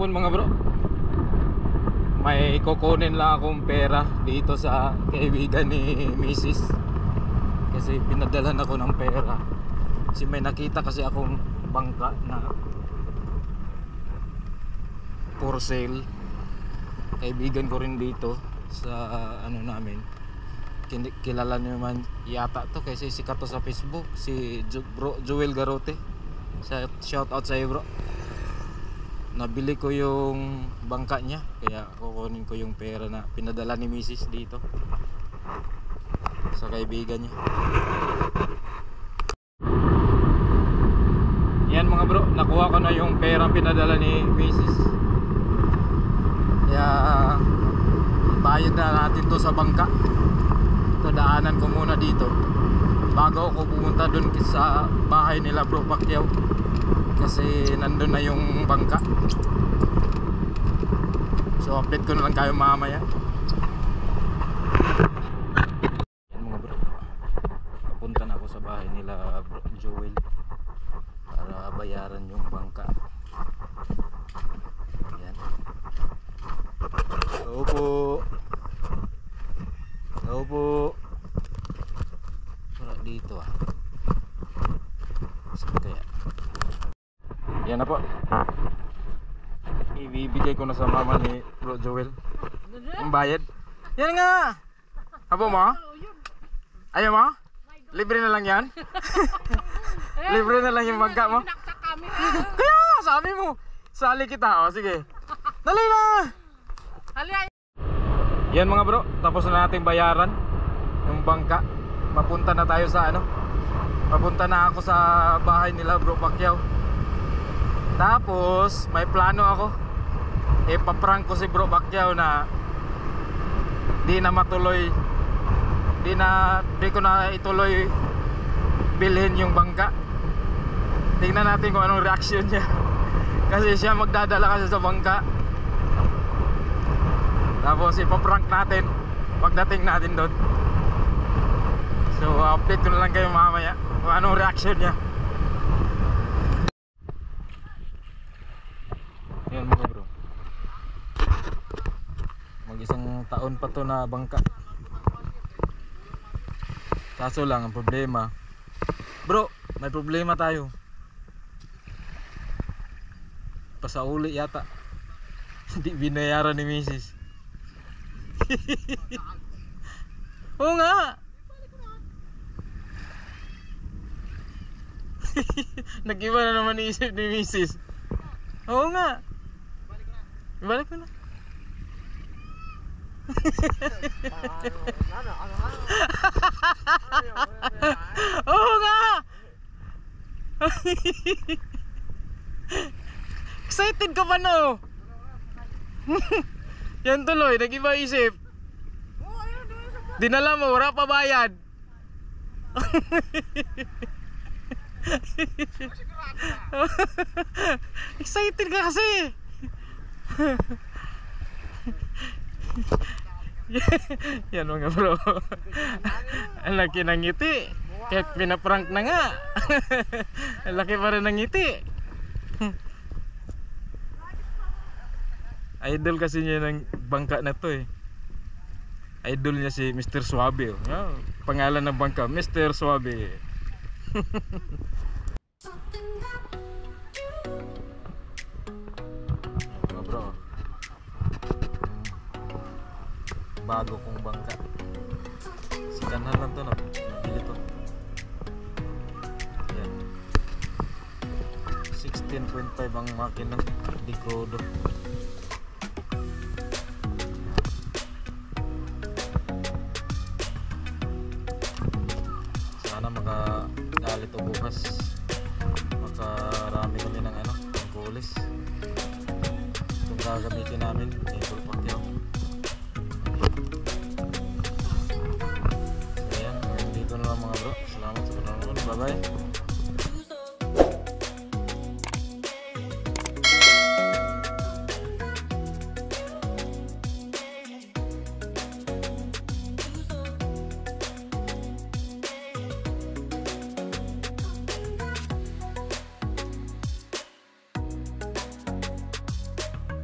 Hapon mga bro. May kukunin lang akong pera dito sa kaibigan ni Mrs. Kasi pinadalan ako ng pera. Kasi may nakita kasi akong bangka na for sale. Kaibigan ko rin dito sa ano namin. Kilala niyo man yata to kasi sikat to sa Facebook si Jo- bro Joel Garote. Shout out sa iyo bro nabili ko yung bangka niya kaya kukunin ko yung pera na pinadala ni Mrs. dito sa kaibigan niya yan mga bro nakuha ko na yung pera pinadala ni Mrs. kaya bayad na natin to sa bangka ito daanan ko muna dito bago ako pumunta dun sa bahay nila bro Pacquiao. Kasi nandun na yung bangka. So update ko na lang kayo mamaya. Yan na ako sa bahay nila bro Joel para bayaran yung bangka yan Hello po Hello po dito ah saan kaya yan na po. Ibibigay ko na sa mama ni Bro Joel. Ang bayad. Yan nga. Abo mo? Ayaw mo? Libre na lang yan? Libre na lang yung magka mo? Kaya sabi mo. Sali kita. O sige. Dali na. Yan mga bro. Tapos na natin bayaran. Yung bangka. Mapunta na tayo sa ano. Papunta na ako sa bahay nila bro Pacquiao. Tapos, may plano ako. Ipaprank ko si Bro Pacquiao na di na matuloy di na di ko na ituloy bilhin yung bangka. Tingnan natin kung anong reaction niya. Kasi siya magdadala kasi sa bangka. Tapos ipaprank natin pagdating natin doon. Update na lang kayo mamaya kung anong reaction niya. Yan mga bro. Mag isang taon pa to na bangka. Kaso lang ang problema. Bro, may problema tayo. Pasauli yata. Hindi binayaran ni Mrs. Oo nga. Nag-iba na naman isip ni Mrs. Oo nga. Balik mo na. Oo nga. Excited ka pa no? Yan tuloy, nag-iba isip. Dinala mo, wala pa bayad. Excited ka kasi. Yan mga bro. Ang laki ng ngiti. Kaya pinaprank na nga. Ang laki pa rin ng ngiti. Idol kasi niya ng bangka na to eh. Idol niya si Mr. Suabe. oh. Pangalan ng bangka, Mr. Suabe. Mga bro. Bago kong bangka. Sikanan lang to, nab- nabili to. Yan. 16.5 ang makina. Decodo. Sana ng kulis. Itong gagamitin namin, Maple Pacquiao. So yan, dito na lang mga bro. Salamat sa panonood. Bye bye.